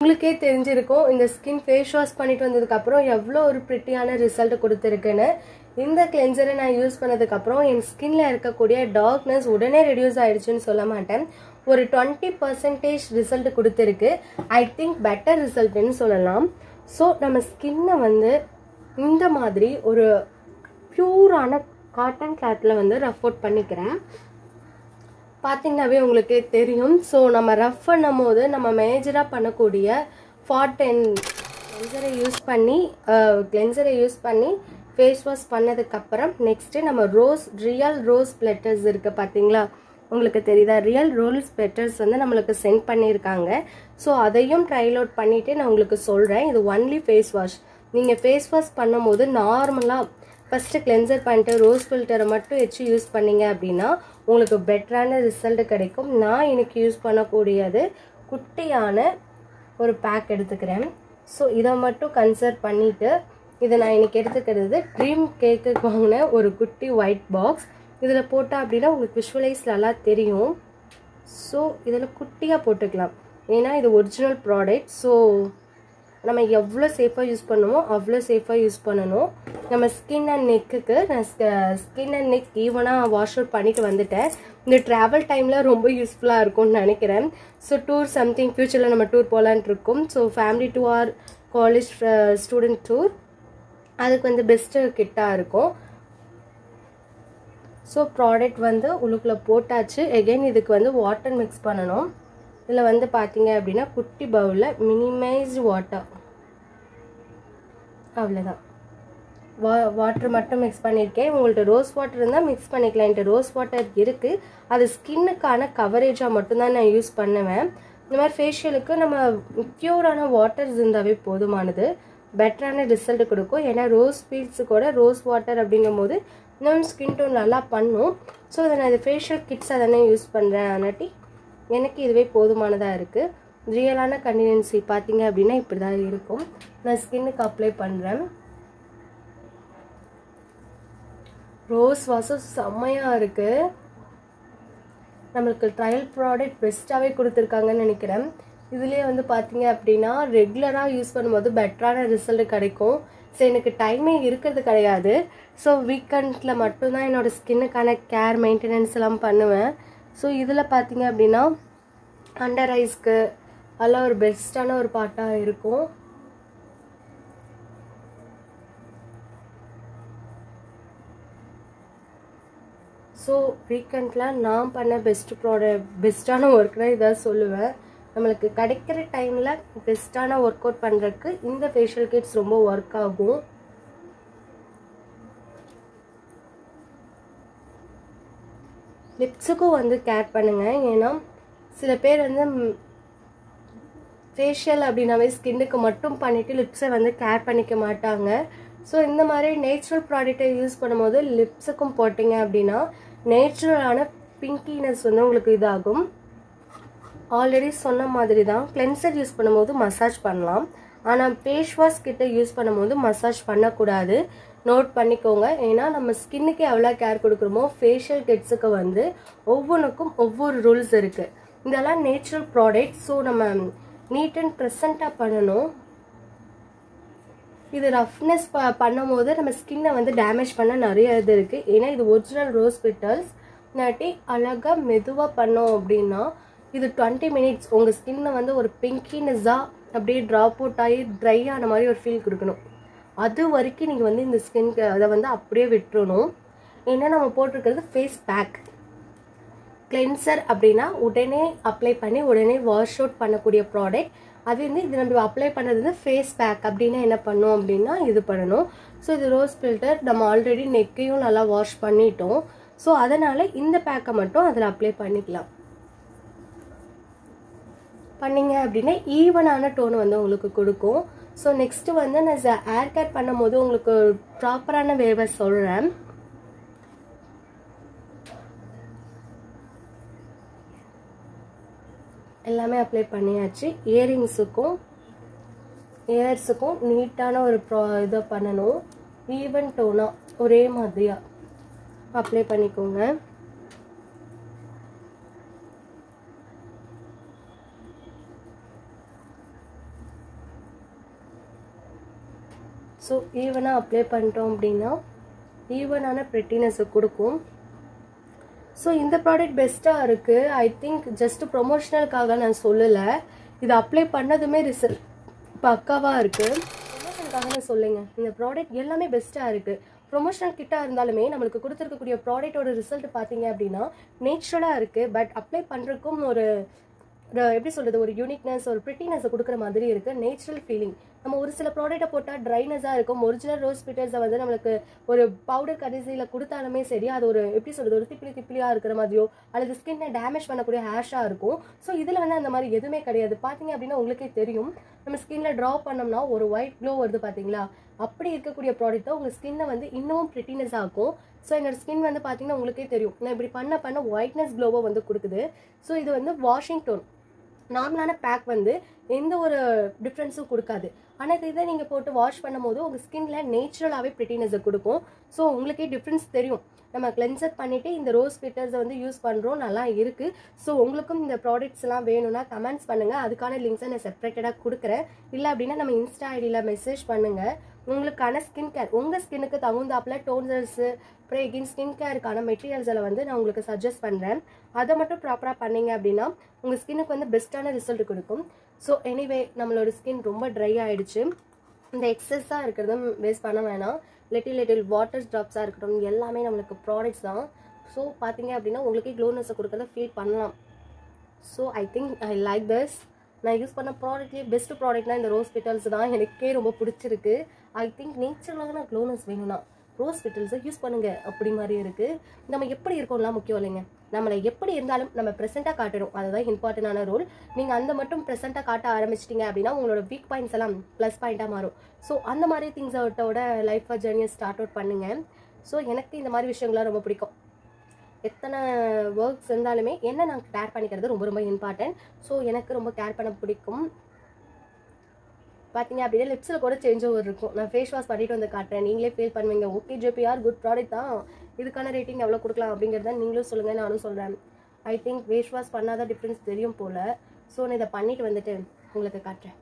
உங்களுக்கே தெரிஞ்சிருக்கும் இந்த ஸ்கின் ஃபேஸ் வாஷ் பண்ணிட்டு வந்ததுக்கப்புறம் எவ்வளோ ஒரு ப்ரிட்டியான ரிசல்ட் கொடுத்துருக்குன்னு. இந்த கிளென்சரை நான் யூஸ் பண்ணதுக்கப்புறம் என் ஸ்கின்ல இருக்கக்கூடிய டார்க்னஸ் உடனே ரெடியூஸ் ஆயிடுச்சுன்னு சொல்ல மாட்டேன். ஒரு டுவெண்ட்டி பர்சன்டேஜ் ரிசல்ட் கொடுத்துருக்கு. ஐ திங்க் பெட்டர் ரிசல்ட்னு சொல்லலாம். ஸோ நம்ம ஸ்கின்னை வந்து இந்த மாதிரி ஒரு ப்யூரான காட்டன் கிளாத்தில் வந்து ரஃப் அவுட் பண்ணிக்கிறேன். பார்த்தீங்கன்னாவே உங்களுக்கு தெரியும். ஸோ நம்ம ரஃப் பண்ணும் போது நம்ம மேஜராக பண்ணக்கூடிய ஃபாட் அண்ட் கிளென்சரை யூஸ் பண்ணி கிளென்சரை யூஸ் பண்ணி ஃபேஸ் வாஷ் பண்ணதுக்கப்புறம் நெக்ஸ்ட்டு நம்ம ரோஸ் ரியல் ரோஸ் பிளட்டர்ஸ் இருக்குது பார்த்தீங்களா உங்களுக்கு தெரியுதா? ரியல் ரோல்ஸ் பெட்டர்ஸ் வந்து நம்மளுக்கு சென்ட் பண்ணியிருக்காங்க ஸோ அதையும் ட்ரைல் அவுட் பண்ணிவிட்டு நான் உங்களுக்கு சொல்கிறேன் இது ஒன்லி ஃபேஸ் வாஷ் நீங்கள் ஃபேஸ் வாஷ் பண்ணும்போது நார்மலாக ஃபஸ்ட்டு கிளென்சர் பண்ணிட்டு ரோஸ் ஃபில்டரை மட்டும் வச்சு யூஸ் பண்ணீங்க அப்படின்னா உங்களுக்கு பெட்டரான ரிசல்ட் கிடைக்கும். நான் எனக்கு யூஸ் பண்ணக்கூடியது குட்டியான ஒரு பேக் எடுத்துக்கிறேன். ஸோ இதை மட்டும் கன்சர்வ் பண்ணிவிட்டு இதை நான் இன்றைக்கி எடுத்துக்கிறது ட்ரீம் கேக்குக்கு வாங்கின ஒரு குட்டி ஒயிட் பாக்ஸ் இதில் போட்டால் அப்படின்னா உங்களுக்கு விஷுவலைஸ் நல்லா தெரியும். ஸோ இதில் குட்டியாக போட்டுக்கலாம். ஏன்னா இது ஒரிஜினல் ப்ராடக்ட் ஸோ நம்ம எவ்வளோ சேஃபாக யூஸ் பண்ணுமோ அவ்வளோ சேஃபாக யூஸ் பண்ணணும். நம்ம ஸ்கின் அண்ட் நெக்குக்கு நான் ஸ்கின் அண்ட் நெக் ஈவனாக வாஷ் அவுட் பண்ணிட்டு வந்துட்டேன். இந்த ட்ராவல் டைமில் ரொம்ப யூஸ்ஃபுல்லாக இருக்கும்னு நினைக்கிறேன். ஸோ டூர் சம்திங் ஃப்யூச்சரில் நம்ம டூர் போகலான்ட்டு இருக்கோம். So family to or college student tour அதுக்கு வந்து பெஸ்ட்டு கிட்டாக இருக்கும். ஸோ ப்ராடக்ட் வந்து உள்ளுக்குள்ளே போட்டாச்சு. எகெயின் இதுக்கு வந்து வாட்டர் மிக்ஸ் பண்ணணும். இதில் வந்து பார்த்தீங்க அப்படின்னா குட்டி பவுலில் மினிமைஸ் வாட்டர். அவ்வளோதான் வா வாட்டர் மட்டும் மிக்ஸ் பண்ணியிருக்கேன் உங்கள்கிட்ட ரோஸ் வாட்டர் இருந்தால் மிக்ஸ் பண்ணிக்கலாம். என்கிட்ட ரோஸ் வாட்டர் இருக்குது அது ஸ்கின்னுக்கான கவரேஜாக மட்டும்தான் நான் யூஸ் பண்ணுவேன். இந்த மாதிரி ஃபேஷியலுக்கு நம்ம ப்யூரான வாட்டர்ஸ் இருந்தாவே போதுமானது. பெட்டரான ரிசல்ட் கொடுக்கும். ஏன்னா ரோஸ் பீல்ஸு கூட ரோஸ் வாட்டர் அப்படிங்கும்போது இன்னும் ஸ்கின் டோன் நல்லா பண்ணும். ஸோ அதை நான் இது ஃபேஷியல் கிட்ஸாக தானே யூஸ் பண்ணுறேன் அதனாட்டி எனக்கு இதுவே போதுமானதாக இருக்குது ரியலான கண்டினன்சி பார்த்தீங்க அப்படின்னா இப்படி தான் இருக்கும். நான் ஸ்கின்னுக்கு அப்ளை பண்ணுறேன் ரோஸ் வாசம் செம்மையாக இருக்குது நம்மளுக்கு ட்ரையல் ப்ராடக்ட் பெஸ்ட்டாகவே கொடுத்துருக்காங்கன்னு நினைக்கிறேன். இதுலேயே வந்து பார்த்தீங்க அப்படின்னா ரெகுலராக யூஸ் பண்ணும்போது பெட்டரான ரிசல்ட் கிடைக்கும். ஸோ எனக்கு டைமே இருக்கிறது கிடையாது. ஸோ வீக்கெண்டில் மட்டும்தான் என்னோடய ஸ்கின்னுக்கான கேர் மெயின்டெனன்ஸ் எல்லாம் பண்ணுவேன். ஸோ இதில் பார்த்தீங்க அப்படின்னா அண்டர் ஐஸ்க்கு அதெல்லாம் ஒரு பெஸ்ட்டான ஒரு பாட்டாக இருக்கும். ஸோ வீக்கெண்டில் நான் பண்ண பெஸ்ட் ப்ராடக்ட் பெஸ்ட்டான ஒர்க்னா இதான் சொல்லுவேன். நம்மளுக்கு கிடைக்கிற டைமில் பெஸ்ட்டான ஒர்க் அவுட் பண்ணுறதுக்கு இந்த ஃபேஷியல் கிட்ஸ் ரொம்ப ஒர்க் ஆகும். லிப்ஸுக்கும் வந்து கேர் பண்ணுங்கள் ஏன்னா சில பேர் வந்து ஃபேஷியல் அப்படின்னாவே ஸ்கின்னுக்கு மட்டும் பண்ணிவிட்டு லிப்ஸை வந்து கேர் பண்ணிக்க மாட்டாங்க. ஸோ இந்த மாதிரி நேச்சுரல் ப்ராடக்டை யூஸ் பண்ணும்போது லிப்ஸுக்கும் போட்டிங்க அப்படின்னா நேச்சுரலான பிங்கினஸ் வந்து உங்களுக்கு இதாகும். ஆல்ரெடி சொன்ன மாதிரி தான் கிளென்சர் யூஸ் பண்ணும்போது மசாஜ் பண்ணலாம். ஆனால் ஃபேஸ் வாஷ் கிட்ட யூஸ் பண்ணும்போது மசாஜ் பண்ணக்கூடாது. நோட் பண்ணிக்கோங்க. ஏன்னா நம்ம ஸ்கின்னுக்கு எவ்வளோ கேர் கொடுக்குறோமோ ஃபேஷியல் கிட்ஸுக்கு வந்து ஒவ்வொன்றுக்கும் ஒவ்வொரு ரூல்ஸ் இருக்குது இதெல்லாம் நேச்சுரல் ப்ராடக்ட் ஸோ நம்ம நீட் அண்ட் ப்ரெசண்ட்டாக பண்ணணும். இது ரஃப்னஸ் ப பண்ணும்போது நம்ம ஸ்கின்னை வந்து டேமேஜ் பண்ண நிறைய இது இருக்குது ஏன்னா இது ஒரிஜினல் ரோஸ் பிட்டல்ஸ் இல்லாட்டி அழகாக மெதுவாக பண்ணோம் அப்படின்னா இது டுவெண்ட்டி மினிட்ஸ் உங்கள் ஸ்கின்னை வந்து ஒரு பிங்கினஸாக அப்படியே ட்ராப் அவுட் ஆகி ட்ரை ஆன மாதிரி ஒரு ஃபீல் கொடுக்கணும். அது வரைக்கும் நீங்கள் வந்து இந்த ஸ்கின் அதை வந்து அப்படியே விட்டுறணும். ஏன்னா நம்ம போட்டிருக்கிறது ஃபேஸ் பேக் கிளென்சர் அப்படின்னா உடனே அப்ளை பண்ணி உடனே வாஷ் அவுட் பண்ணக்கூடிய ப்ராடக்ட் அது வந்து இது நம்ம அப்ளை பண்ணுறது வந்து ஃபேஸ் பேக் அப்படின்னா என்ன பண்ணோம் அப்படின்னா இது பண்ணணும். ஸோ இது ரோஸ் ஃபில்டர் நம்ம ஆல்ரெடி நெக்கையும் நல்லா வாஷ் பண்ணிட்டோம். ஸோ அதனால் இந்த பேக்கை மட்டும் அதில் அப்ளை பண்ணிக்கலாம். பண்ணிங்க அப்படின்னா ஈவனான டோன் வந்து உங்களுக்கு கொடுக்கும். ஸோ நெக்ஸ்ட்டு வந்து நான் ஏர் கட் பண்ணும்போது உங்களுக்கு ப்ராப்பரான வேவை சொல்கிறேன் எல்லாமே அப்ளை பண்ணியாச்சு. இயரிங்ஸுக்கும் இயர்ஸுக்கும் நீட்டான ஒரு ப்ரா இதை பண்ணணும். ஈவன் டோனாக ஒரே மாதிரியாக அப்ளை பண்ணிக்கோங்க. ஸோ ஈவனாக அப்ளை பண்ணிட்டோம் அப்படின்னா ஈவனான ப்ரெட்டினஸை கொடுக்கும். ஸோ இந்த ப்ராடக்ட் பெஸ்ட்டாக இருக்குது ஐ திங்க் ஜஸ்ட் ப்ரொமோஷனலுக்காக நான் சொல்லலை. இது அப்ளை பண்ணதுமே ரிசல்ட் பக்காவாக இருக்குது ப்ரொமோஷனுக்காக நான் சொல்லுங்க. இந்த ப்ராடக்ட் எல்லாமே பெஸ்ட்டாக இருக்குது ப்ரொமோஷனல் கிட்டாக இருந்தாலுமே நம்மளுக்கு கொடுத்துருக்கக்கூடிய ப்ராடக்ட்டோட ரிசல்ட் பார்த்தீங்க அப்படின்னா நேச்சுரலாக இருக்குது பட் அப்ளை பண்ணுறதுக்கும் ஒரு எப்படி சொல்கிறது ஒரு யூனிக்னஸ் ஒரு ப்ரிட்டினஸை கொடுக்குற மாதிரி இருக்குது நேச்சுரல் ஃபீலிங் நம்ம ஒரு சில ப்ராடக்ட்டை போட்டால் ட்ரைனஸாக இருக்கும். ஒரிஜினல் ரோஸ் பிட்டர்ஸை வந்து நம்மளுக்கு ஒரு பவுடர் கடைசியில் கொடுத்தாலுமே சரி அது ஒரு எப்படி சொல்கிறது ஒரு திப்பிலி திப்பிலியாக இருக்கிற மாதிரியோ அல்லது ஸ்கின்னை டேமேஜ் பண்ணக்கூடிய ஹேஷாக இருக்கும். ஸோ இதில் வந்து அந்த மாதிரி எதுவுமே கிடையாது. பார்த்தீங்க அப்படின்னா உங்களுக்கே தெரியும். நம்ம ஸ்கின்ல ட்ரா பண்ணோம்னா ஒரு ஒயிட் க்ளோ வருது பார்த்தீங்களா அப்படி இருக்கக்கூடிய ப்ராடக்ட் தான் உங்கள் ஸ்கின்னை வந்து இன்னமும் ப்ரிட்டினஸ் ஆகும் ஸோ என்னோட ஸ்கின் வந்து பார்த்தீங்கன்னா உங்களுக்கே தெரியும். நான் இப்படி பண்ண பண்ண ஒயிட்னஸ் க்ளோவை வந்து கொடுக்குது. ஸோ இது வந்து வாஷிங் டோன் நார்மலான பேக் வந்து எந்த ஒரு டிஃப்ரென்ஸும் கொடுக்காது. ஆனால் இதை நீங்கள் போட்டு வாஷ் பண்ணும்போது உங்கள் ஸ்கின்ல நேச்சுரலாகவே ப்ரிட்டினஸை கொடுக்கும். ஸோ உங்களுக்கே டிஃப்ரென்ஸ் தெரியும். நம்ம கிளென்சர் பண்ணிவிட்டு இந்த ரோஸ் ஃபிட்டர்ஸை வந்து யூஸ் பண்ணுறோம் நல்லா இருக்குது ஸோ உங்களுக்கும் இந்த ப்ராடக்ட்ஸ்லாம் வேணும்னா கமெண்ட்ஸ் பண்ணுங்கள் அதுக்கான லிங்க்ஸை நான் செப்பரேட்டடாக கொடுக்குறேன். இல்லை அப்படின்னா நம்ம இன்ஸ்டா ஐடியில் மெசேஜ் பண்ணுங்கள் உங்களுக்கான ஸ்கின் கேர் உங்கள் ஸ்கின்னுக்கு தகுந்தாப்புல டோன்சர்ஸு அப்புறம் எகின் ஸ்கின் கேருக்கான மெட்டீரியல்ஸில் வந்து நான் உங்களுக்கு சஜஸ்ட் பண்ணுறேன் அதை மட்டும் ப்ராப்பராக பண்ணீங்க அப்படின்னா உங்கள் ஸ்கின்னுக்கு வந்து பெஸ்ட்டான ரிசல்ட் கொடுக்கும். ஸோ எனிவே நம்மளோட ஸ்கின் ரொம்ப ட்ரை ஆயிடுச்சு இந்த எக்ஸஸாக இருக்கிறதும் வேஸ்ட் பண்ண வேணாம். லிட்டில் லிட்டில் வாட்டர் ட்ராப்ஸாக இருக்கட்டும் எல்லாமே நம்மளுக்கு ப்ராடக்ட்ஸ் தான். ஸோ பார்த்தீங்க அப்படின்னா உங்களுக்கே க்ளோனஸை கொடுக்கறத ஃபீல் பண்ணலாம். So I think I like this நான் யூஸ் பண்ண ப்ராடக்ட்லேயே பெஸ்ட் ப்ராடக்ட்னா இந்த ரோஸ் பிட்டல்ஸ் தான். எனக்கே ரொம்ப பிடிச்சிருக்கு. ஐ திங்க் நேச்சுரலான க்ளோனஸ் வேணும்னா ரோஸ் பிட்டல்ஸை யூஸ் பண்ணுங்கள் அப்படி மாதிரி இருக்குது நம்ம எப்படி இருக்கோம்லாம் முக்கியம் இல்லைங்க. நம்மளை எப்படி இருந்தாலும் நம்ம ப்ரெசென்ட்டாக காட்டணும். அதுதான் இம்பார்ட்டண்டான ரோல் நீங்கள் அந்த மட்டும் ப்ரெசென்ட்டாக காட்ட ஆரம்பிச்சிட்டிங்க அப்படின்னா உங்களோட வீக் பாயிண்ட்ஸ் எல்லாம் ப்ளஸ் பாயிண்ட்டாக மாறும். ஸோ அந்த மாதிரி திங்ஸோட லைஃப் ஜேர்னியை ஸ்டார்ட் அவுட் பண்ணுங்கள் ஸோ எனக்கு இந்த மாதிரி விஷயங்கள்லாம் ரொம்ப பிடிக்கும். எத்தனை ஒர்க்ஸ் இருந்தாலுமே என்ன நான் கேர் பண்ணிக்கிறது ரொம்ப ரொம்ப இம்பார்ட்டன்ட் ஸோ எனக்கு ரொம்ப கேர் பண்ண பிடிக்கும். பார்த்தீங்க அப்படின்னா லிப்ஸில் கூட சேஞ்ச் ஓவர் இருக்கும். நான் ஃபேஸ் வாஷ் பண்ணிட்டு வந்து காட்டுறேன். நீங்களே ஃபீல் பண்ணுவீங்க. ஓகே ஜேபிஆர் குட் ப்ராடக்ட் தான். இதுக்கான ரேட்டிங் எவ்வளோ கொடுக்கலாம் அப்படிங்கிறத நீங்களும் சொல்லுங்கள் நானும் சொல்கிறேன் ஐ திங்க் ஃபேஸ் வாஷ் பண்ணாதான் டிஃப்ரென்ஸ் தெரியும் போல். ஸோ நான் இதை பண்ணிட்டு வந்துட்டு உங்களுக்கு காட்டுறேன்.